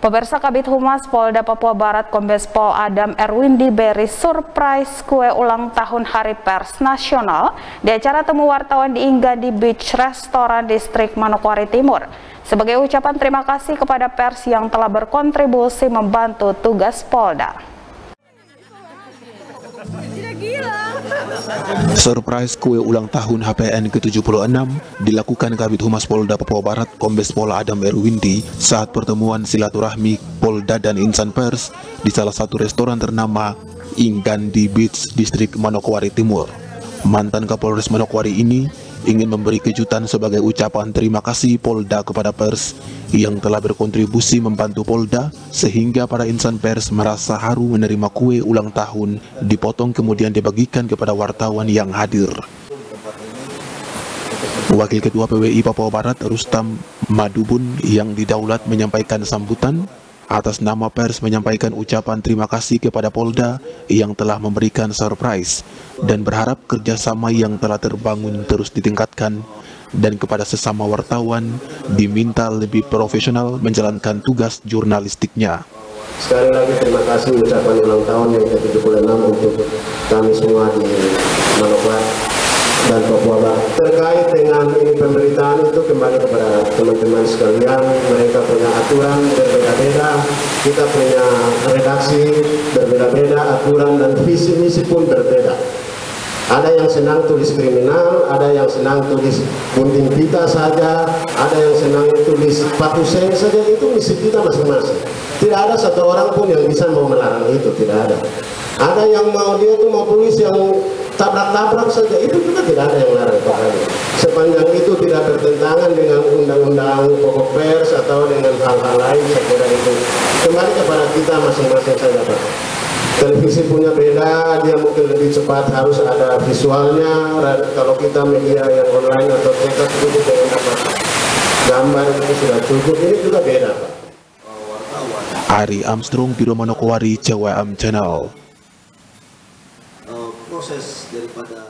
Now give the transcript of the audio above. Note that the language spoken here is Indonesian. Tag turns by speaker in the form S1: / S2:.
S1: Pemirsa Kabit Humas Polda Papua Barat Kombes Pol Adam Erwin diberi surprise kue ulang tahun Hari Pers Nasional di acara temu wartawan di Inggadi Beach Restoran Distrik Manokwari Timur. Sebagai ucapan terima kasih kepada pers yang telah berkontribusi membantu tugas Polda.
S2: Surprise kue ulang tahun HPN ke-76 dilakukan Kabit Humas Polda Papua Barat Kombes Pol Adam Erwindi saat pertemuan silaturahmi Polda dan insan pers di salah satu restoran ternama Inggandi Beach, Distrik Manokwari Timur. Mantan Kapolres Manokwari ini ingin memberi kejutan sebagai ucapan terima kasih Polda kepada pers yang telah berkontribusi membantu Polda sehingga para insan pers merasa haru menerima kue ulang tahun dipotong kemudian dibagikan kepada wartawan yang hadir. Wakil Ketua PWI Papua Barat Rustam Madubun yang didaulat menyampaikan sambutan atas nama pers menyampaikan ucapan terima kasih kepada Polda yang telah memberikan surprise dan berharap kerjasama yang telah terbangun terus ditingkatkan dan kepada sesama wartawan diminta lebih profesional menjalankan tugas jurnalistiknya.
S3: Sekali lagi terima kasih ucapan ulang tahun yang ke-76 untuk kami semua di Manokwari dan Papua Barat. Terkait dengan ini pemberitaan itu kembali kepada teman-teman sekalian, mereka punya aturan kita punya redaksi berbeda-beda, aturan dan visi misi pun berbeda. Ada yang senang tulis kriminal, ada yang senang tulis gunting pita saja, ada yang senang tulis patuseng saja, itu misi kita masing-masing. Tidak ada satu orang pun yang bisa mau melarang itu, tidak ada. Ada yang mau dia tuh mau tulis yang tabrak-tabrak saja itu juga tidak ada yang larang sepanjang itu tidak bertentangan dengan undang-undang pokok pers atau dengan hal-hal lain saya kira itu. Kembali kepada kita masing-masing saja Pak televisi punya beda dia mungkin lebih cepat harus ada visualnya. Kalau kita media yang online atau cetak cukup dengan dapat gambar itu sudah cukup ini juga beda Pak.
S2: Ari Armstrong Biro Manokwari CWM Channel.
S4: Proses daripada